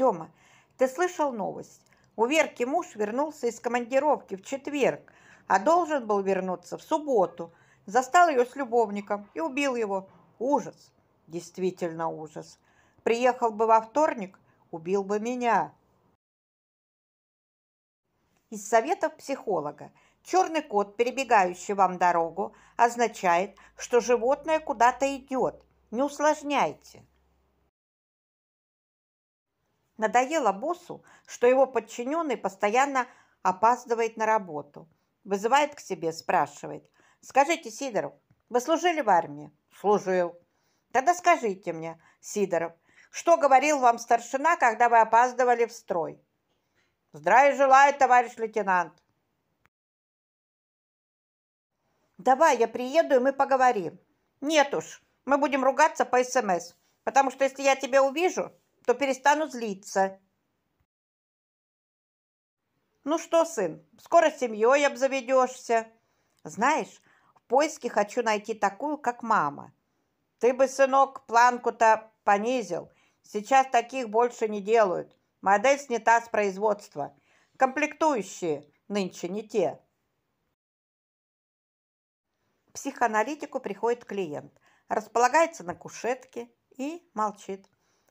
Тёма, ты слышал новость? У Верки муж вернулся из командировки в четверг, а должен был вернуться в субботу. Застал ее с любовником и убил его. Ужас, действительно ужас. Приехал бы во вторник, убил бы меня. Из советов психолога. Черный кот, перебегающий вам дорогу, означает, что животное куда-то идет. Не усложняйте. Надоело боссу, что его подчиненный постоянно опаздывает на работу. Вызывает к себе, спрашивает. «Скажите, Сидоров, вы служили в армии?» «Служил». «Тогда скажите мне, Сидоров, что говорил вам старшина, когда вы опаздывали в строй?» «Здравия желаю, товарищ лейтенант». «Давай я приеду, и мы поговорим». «Нет уж, мы будем ругаться по СМС, потому что если я тебя увижу, то перестану злиться. Ну что, сын, скоро семьей обзаведешься. Знаешь, в поиске хочу найти такую, как мама. Ты бы, сынок, планку-то понизил. Сейчас таких больше не делают. Модель снята с производства. Комплектующие нынче не те. К психоаналитику приходит клиент, располагается на кушетке и молчит.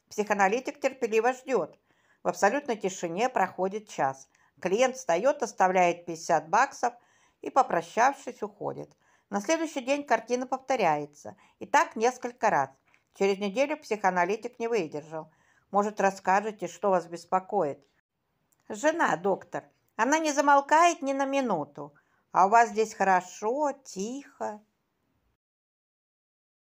Психоаналитик терпеливо ждет. В абсолютной тишине проходит час. Клиент встает, оставляет 50 баксов и, попрощавшись, уходит. На следующий день картина повторяется. И так несколько раз. Через неделю психоаналитик не выдержал. Может, расскажете, что вас беспокоит? Жена, доктор. Она не замолкает ни на минуту. А у вас здесь хорошо, тихо.